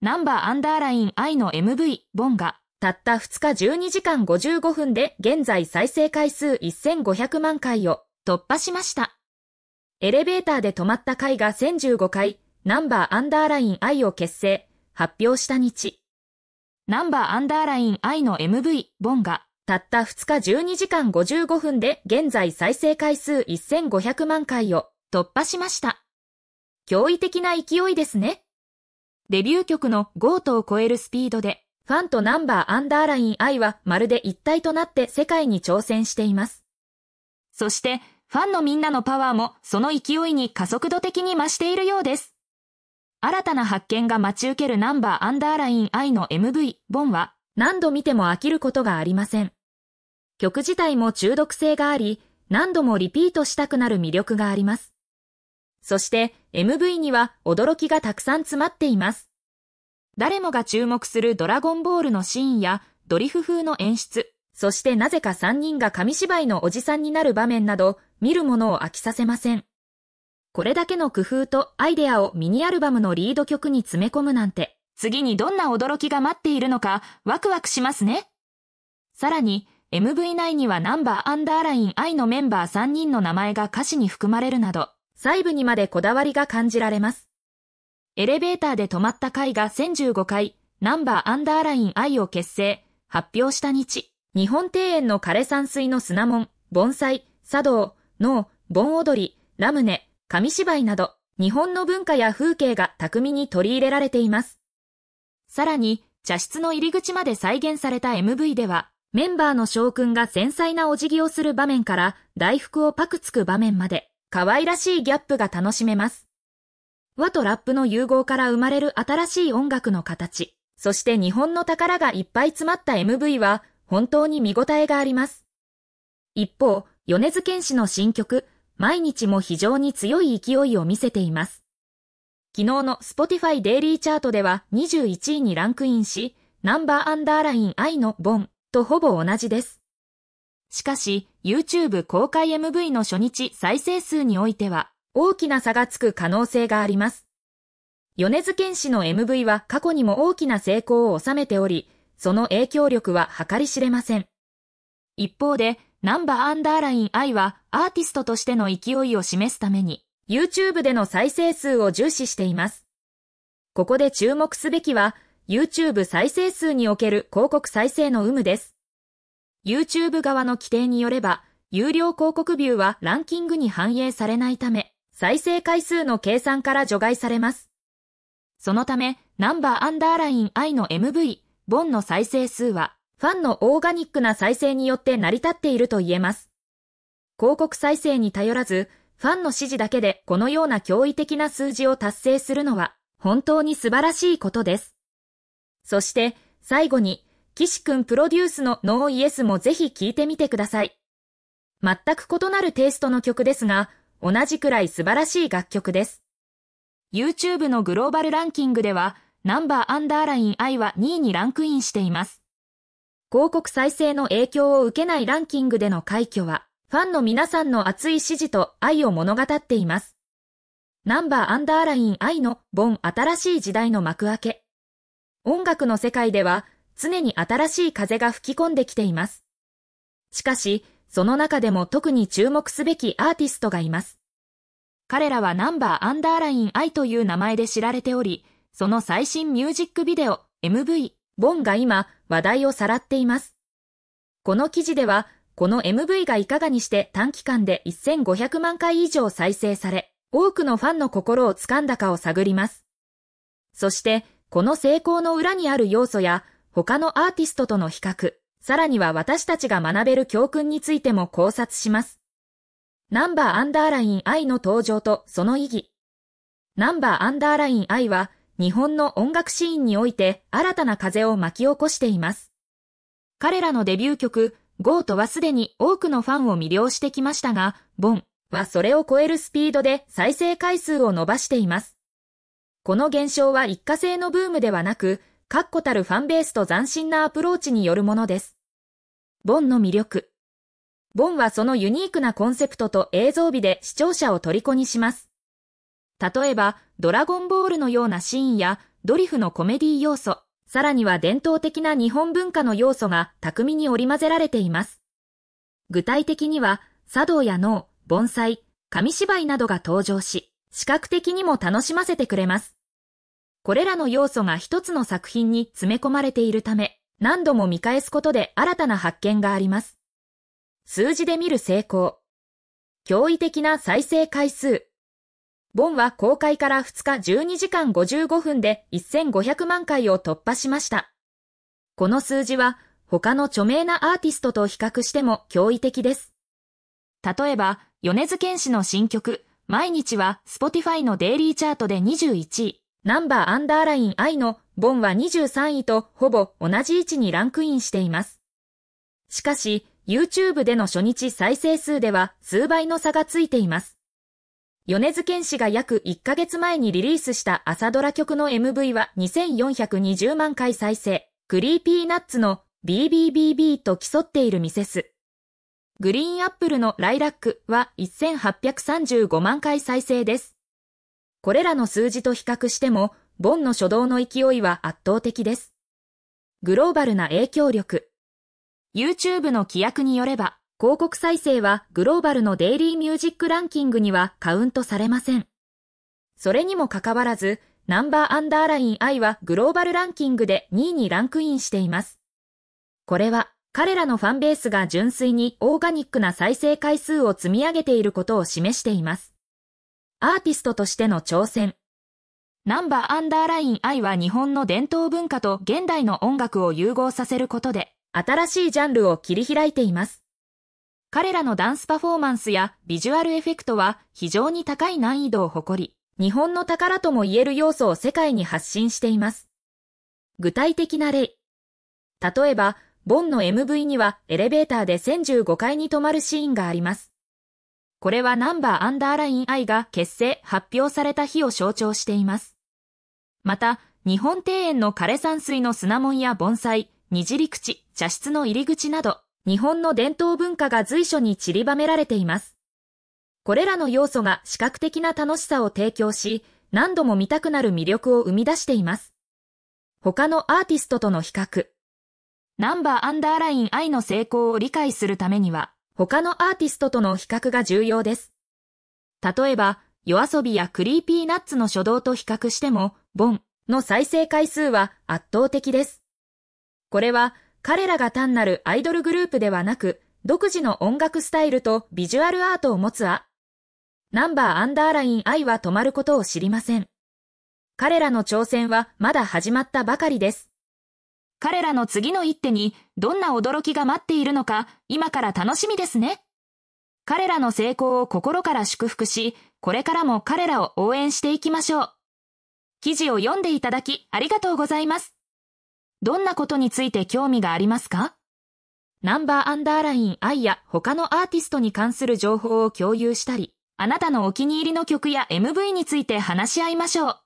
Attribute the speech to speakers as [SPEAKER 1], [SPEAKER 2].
[SPEAKER 1] ナンバーアンダーライン I の MV、ボンが、たった2日12時間55分で現在再生回数1500万回を突破しました。エレベーターで止まった回が1015回、ナンバーアンダーライン I を結成、発表した日。ナンバーアンダーライン I の MV、ボンが、たった2日12時間55分で現在再生回数1500万回を突破しました。驚異的な勢いですね。デビュー曲のゴートを超えるスピードで、ファンとナンバーアンダーライン I はまるで一体となって世界に挑戦しています。そして、ファンのみんなのパワーもその勢いに加速度的に増しているようです。新たな発見が待ち受けるナンバーアンダーライン I の MV、ボンは何度見ても飽きることがありません。曲自体も中毒性があり、何度もリピートしたくなる魅力があります。そして MV には驚きがたくさん詰まっています。誰もが注目するドラゴンボールのシーンやドリフ風の演出、そしてなぜか3人が紙芝居のおじさんになる場面など、見るものを飽きさせません。これだけの工夫とアイデアをミニアルバムのリード曲に詰め込むなんて、次にどんな驚きが待っているのかワクワクしますね。さらに、MV 内にはナンバーアンダーライン I のメンバー3人の名前が歌詞に含まれるなど、細部にまでこだわりが感じられます。エレベーターで止まった回が1015回、ナンバーアンダーライン I を結成、発表した日、日本庭園の枯山水の砂門、盆栽、茶道、脳、盆踊り、ラムネ、紙芝居など、日本の文化や風景が巧みに取り入れられています。さらに、茶室の入り口まで再現された MV では、メンバーの将軍が繊細なお辞儀をする場面から大福をパクつく場面まで、可愛らしいギャップが楽しめます。和とラップの融合から生まれる新しい音楽の形、そして日本の宝がいっぱい詰まった MV は本当に見応えがあります。一方、米津玄師の新曲、毎日も非常に強い勢いを見せています。昨日の Spotify デイリーチャートでは21位にランクインし、ナンバーアンダーライン I のボンとほぼ同じです。しかし、YouTube 公開 MV の初日再生数においては、大きな差がつく可能性があります。米津玄師の MV は過去にも大きな成功を収めており、その影響力は計り知れません。一方で、ナンバーアンダーライン I はアーティストとしての勢いを示すために YouTube での再生数を重視しています。ここで注目すべきは YouTube 再生数における広告再生の有無です。YouTube 側の規定によれば、有料広告ビューはランキングに反映されないため、再生回数の計算から除外されます。そのため、ナンバーアンダーライン I の MV、ボンの再生数はファンのオーガニックな再生によって成り立っていると言えます。広告再生に頼らず、ファンの支持だけでこのような驚異的な数字を達成するのは、本当に素晴らしいことです。そして、最後に、岸くんプロデュースのノーイエスもぜひ聴いてみてください。全く異なるテイストの曲ですが、同じくらい素晴らしい楽曲です。YouTube のグローバルランキングでは、ナンバーアンダーライン I は2位にランクインしています。広告再生の影響を受けないランキングでの快挙は、ファンの皆さんの熱い支持と愛を物語っています。ナンバーアンダーライン愛のボン新しい時代の幕開け。音楽の世界では常に新しい風が吹き込んできています。しかし、その中でも特に注目すべきアーティストがいます。彼らはナンバーアンダーライン愛という名前で知られており、その最新ミュージックビデオ、MV、ボンが今、話題をさらっています。この記事では、この MV がいかがにして短期間で1500万回以上再生され、多くのファンの心をつかんだかを探ります。そして、この成功の裏にある要素や、他のアーティストとの比較、さらには私たちが学べる教訓についても考察します。ナンバーアンダーライン I の登場とその意義。ナンバーアンダーライン I は日本の音楽シーンにおいて新たな風を巻き起こしています。彼らのデビュー曲、 GOATはすでに多くのファンを魅了してきましたが、 BONはそれを超えるスピードで再生回数を伸ばしています。この現象は一過性のブームではなく、確固たるファンベースと斬新なアプローチによるものです。 BONの魅力。 BONはそのユニークなコンセプトと映像美で視聴者を虜にします。例えば、ドラゴンボールのようなシーンや、ドリフのコメディ要素、さらには伝統的な日本文化の要素が巧みに織り交ぜられています。具体的には、茶道や脳、盆栽、紙芝居などが登場し、視覚的にも楽しませてくれます。これらの要素が一つの作品に詰め込まれているため、何度も見返すことで新たな発見があります。数字で見る成功。驚異的な再生回数。ボンは公開から2日12時間55分で1500万回を突破しました。この数字は他の著名なアーティストと比較しても驚異的です。例えば、米津玄師の新曲、毎日は Spotify のデイリーチャートで21位、ナンバーアンダーライン I のボンは23位とほぼ同じ位置にランクインしています。しかし、YouTube での初日再生数では数倍の差がついています。米津玄師が約1ヶ月前にリリースした朝ドラ曲の MV は2420万回再生、 Creepy Nuts の BBBB と競っている Mrs. GREEN APPLE のライラックは1835万回再生です。これらの数字と比較しても、 BONの初動の勢いは圧倒的です。グローバルな影響力。YouTube の規約によれば、広告再生はグローバルのデイリーミュージックランキングにはカウントされません。それにもかかわらず、ナンバーアンダーライン I はグローバルランキングで2位にランクインしています。これは彼らのファンベースが純粋にオーガニックな再生回数を積み上げていることを示しています。アーティストとしての挑戦。ナンバーアンダーライン I は日本の伝統文化と現代の音楽を融合させることで、新しいジャンルを切り開いています。彼らのダンスパフォーマンスやビジュアルエフェクトは非常に高い難易度を誇り、日本の宝とも言える要素を世界に発信しています。具体的な例。例えば、ボンの MV にはエレベーターで1015階に止まるシーンがあります。これはナンバーアンダーライン I が結成発表された日を象徴しています。また、日本庭園の枯山水の砂門や盆栽、虹口、茶室の入り口など、日本の伝統文化が随所に散りばめられています。これらの要素が視覚的な楽しさを提供し、何度も見たくなる魅力を生み出しています。他のアーティストとの比較。 Number underline I の成功を理解するためには、他のアーティストとの比較が重要です。例えば、 YOASOBIや Creepy Nuts の初動と比較しても、 BONの再生回数は圧倒的です。これは、彼らが単なるアイドルグループではなく、独自の音楽スタイルとビジュアルアートを持つア。ナンバーアンダーライン I は止まることを知りません。彼らの挑戦はまだ始まったばかりです。彼らの次の一手にどんな驚きが待っているのか今から楽しみですね。彼らの成功を心から祝福し、これからも彼らを応援していきましょう。記事を読んでいただきありがとうございます。どんなことについて興味がありますか？ナンバーアンダーライン I や他のアーティストに関する情報を共有したり、あなたのお気に入りの曲や MV について話し合いましょう。